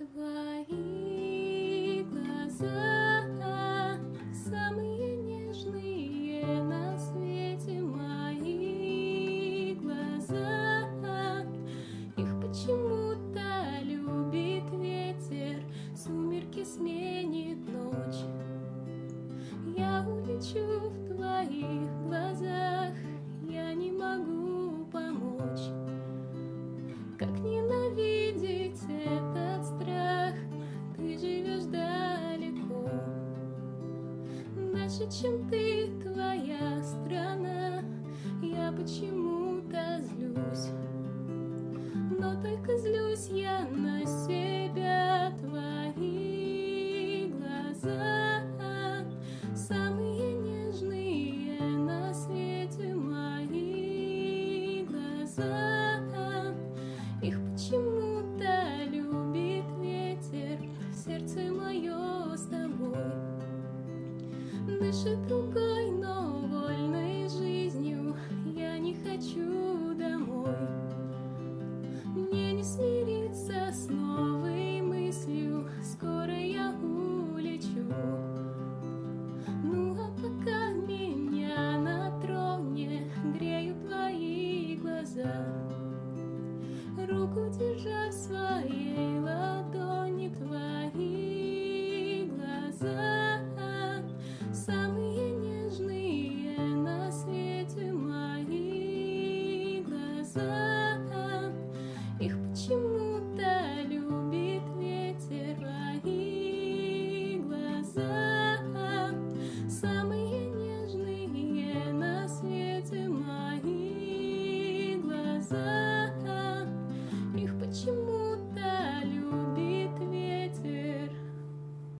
goodbye. Дальше, чем ты, твоя страна. Я почему-то злюсь, но только злюсь я на Дышит другой, но вольной жизнью я не хочу домой. Мне не смириться с новой мыслью, sun.